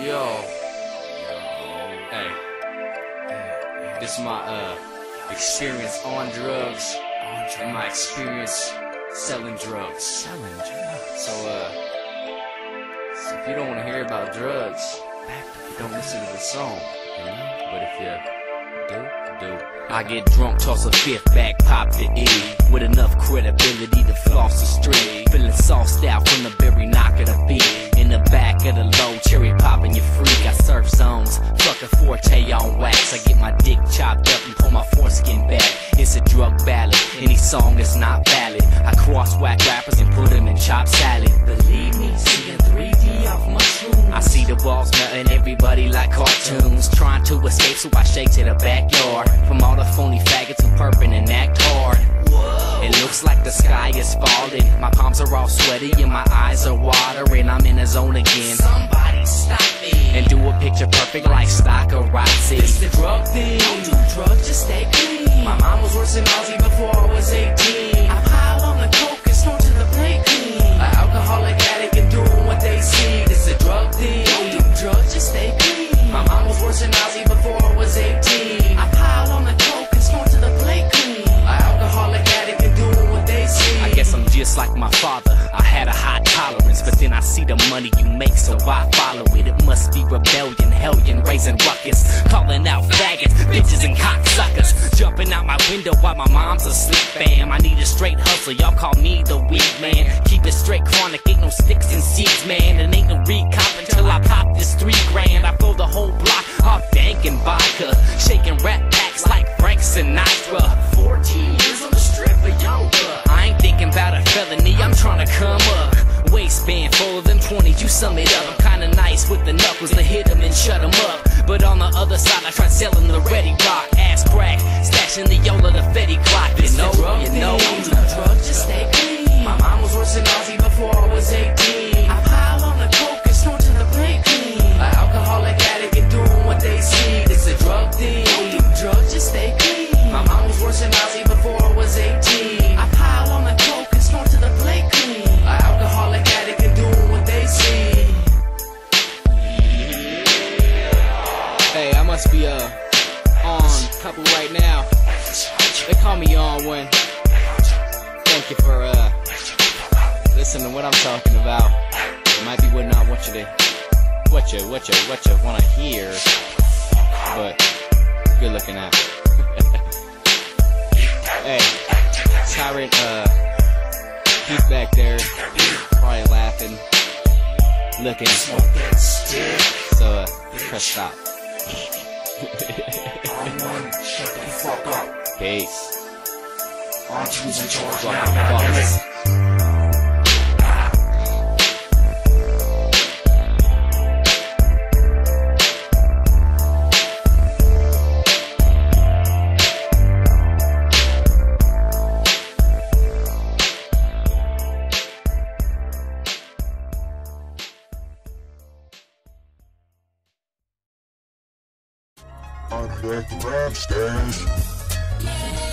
Yo. Hey. This is my uh experience on drugs and my experience selling drugs. Selling drugs. So uh so if you don't want to hear about drugs, don't listen to the song. But if you do, do. I get drunk, toss a fifth back, pop the E. With enough credibility to floss the street. Feeling sauced out from the very song that's not valid. I cross whack rappers and put them in chopped salad. Believe me, seeing 3D off mushrooms. I see the walls melting, everybody like cartoons. Trying to escape, so I shake to the backyard. From all the phony faggots who perping and act hard. It looks like the sky is falling. My palms are all sweaty and my eyes are watering. I'm in a zone again. Somebody stop me. And do a picture perfect like Stockerazzi. It's the drug thing. Don't do drugs, just stay clean. My mom was worse than Ozzy before just like my father. I had a high tolerance, but then I see the money you make, so I follow it. It must be rebellion, hellion, raising ruckus, calling out faggots, bitches and cocksuckers, jumping out my window while my mom's asleep. Fam, I need a straight hustle. Y'all call me the weed man. Keep it straight, chronic, ain't no sticks and seeds, man. And ain't no recop sum it up. I'm kinda nice with the knuckles to hit 'em and shut 'em up. But on the other side, I tried selling the ready rock, ass crack, stashing the Yola, the Fetty clock. You know, you know, don't do drugs, just stay clean. My mom was worse than Ozzy before I was 18. I pile on the coke and snort to the plate clean. An alcoholic addict and doing what they see. It's a drug thing. Don't do drugs, just stay clean. My mom was worse than Ozzy on couple right now. They call me On One. Thank you for uh listening to what I'm talking about. It might be what I want you to what you what you what you wanna hear. But good looking at. hey, Tyrant uh he's back there probably laughing, looking. So uh press stop. Peace. Fuck, fuck. I'm to rap stage.